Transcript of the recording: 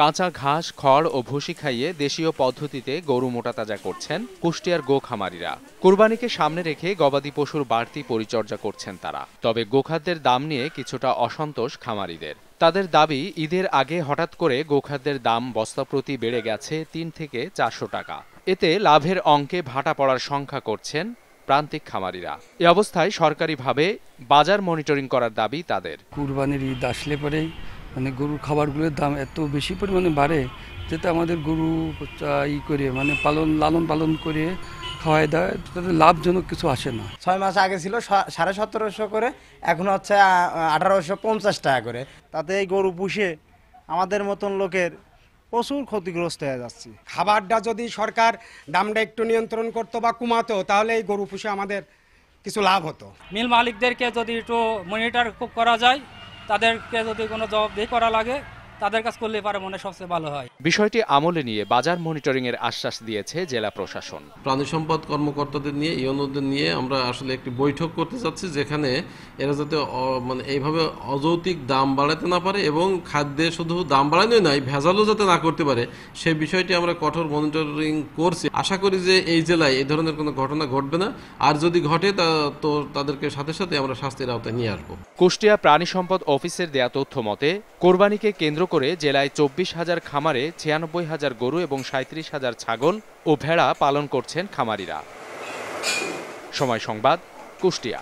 কাঁচা ঘাস, খড় ও ভুসি খাইয়ে দেশীয় পদ্ধতিতে গরু মোটা তাজা করছেন কুষ্টিয়ার গো খামারিরা কুরবানিকে সামনে রেখে গবাদি পশুর বাড়তি পরিচর্যা করছেন তারা। তবে গোখাদ্যের দাম নিয়ে কিছুটা অসন্তোষ খামারিদের। তাদের দাবি, ঈদের আগে হঠাৎ করে গোখাদ্যের দাম বস্তাপ্রতি বেড়ে গেছে তিন থেকে চারশো টাকা। এতে লাভের অঙ্কে ভাটা পড়ার সংখ্যা করছেন প্রান্তিক খামারিরা। এ অবস্থায় সরকারিভাবে বাজার মনিটরিং করার দাবি তাদের। কুরবানির ঈদ আসলে পরেই মানে গরুর খাবারগুলোর দাম এত বেশি পরিমাণে বাড়ে যেটা আমাদের গরু ই করে মানে পালন লালন পালন করে খাওয়াই দেয় তাদের লাভজনক কিছু আসে না। ছয় মাস আগে ছিল সাড়ে সতেরোশো করে এখন হচ্ছে আঠারোশো পঞ্চাশ টাকা করে। তাতে এই গরু পুষে আমাদের মতন লোকের প্রচুর ক্ষতিগ্রস্ত হয়ে যাচ্ছে। খাবারটা যদি সরকার দামটা একটু নিয়ন্ত্রণ করতো বা কমাতো তাহলে এই গরু পুষে আমাদের কিছু লাভ হতো। মিল মালিকদেরকে যদি একটু মনিটর করা যায় তাদেরকে যদি কোনো জবাবদিহি করা লাগে তাদের কাজ করলে পারে মনে সবচেয়ে ভালো হয়। বিষয়টি আমলে নিয়ে বাজার মনিটরিং এর আশ্বাস দিয়েছে জেলা প্রশাসন। প্রাণী সম্পদ কর্মকর্তাদের নিয়ে ইউনোদের নিয়ে আমরা আসলে একটি বৈঠক করতে যাচ্ছি যেখানে এরা যাতে মানে এইভাবে অযৌক্তিক দাম বাড়াতে না পারে এবং খাদ্যে শুধু দাম বাড়ানোই নয় ভেজালও যাতে না করতে পারে সেই বিষয়টি আমরা কঠোর মনিটরিং করছি। আশা করি যে এই জেলায় এই ধরনের কোনো ঘটনা ঘটবে না। আর যদি ঘটে তা তো তাদেরকে সাথে সাথে আমরা শাস্তির আওতায় নিয়ে আসব। কুষ্টিয়া প্রাণী সম্পদ অফিসের দেয়া তথ্য মতে কোরবানিকে কেন্দ্র করে জেলায় চব্বিশ হাজার খামারে ছিয়ানব্বই হাজার গরু এবং সাঁত্রিশ হাজার ছাগল ও ভেড়া পালন করছেন খামারিরা। সময় সংবাদ, কুষ্টিয়া।